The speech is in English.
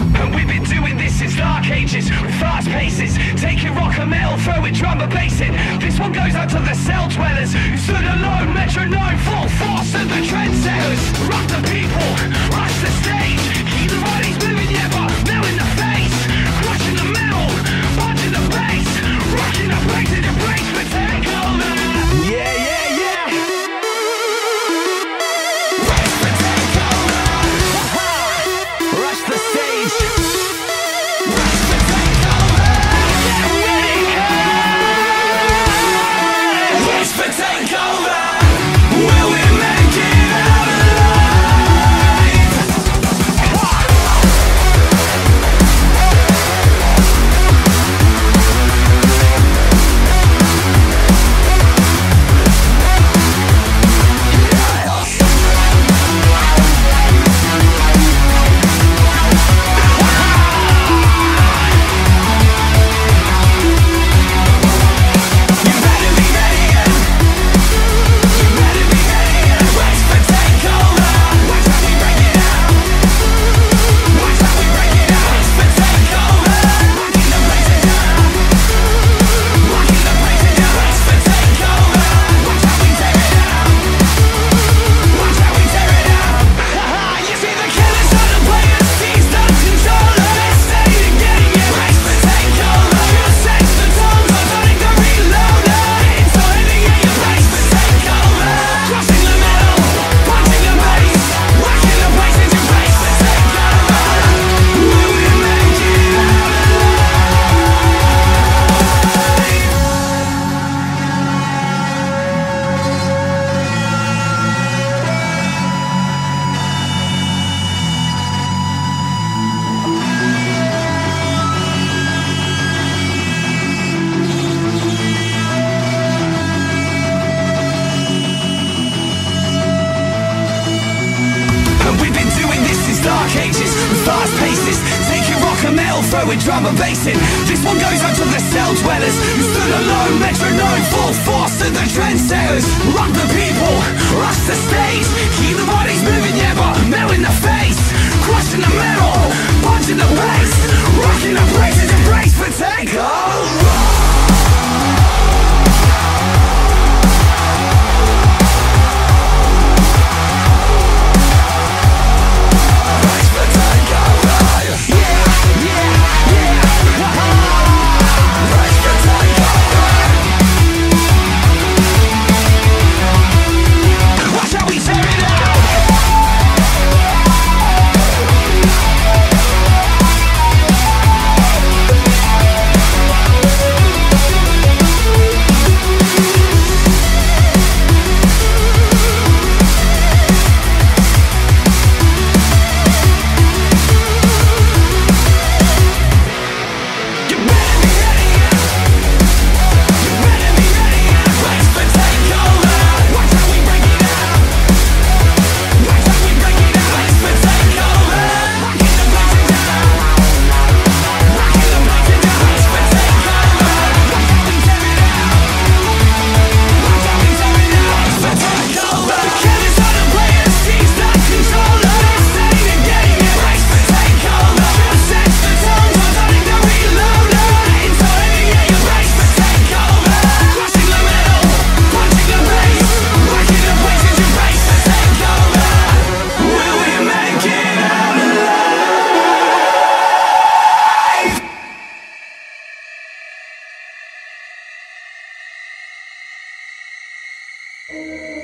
And we've been doing this since dark ages With fast paces. Taking rock and metal, throwing drum and bass in This one goes out to the cell dwellers Who stood alone, metronome, full force And the trendsetters. Rock the people, rush the stage. throwing drum and bass in This one goes out to the cell dwellers Who stood alone, metronome, full force to the trendsetters. Rock the people, rush the stage. Keep the bodies moving, yeah, but metal in the face. Crushing the metal, punching the bass. Rocking the braces, embrace for takeoff. Música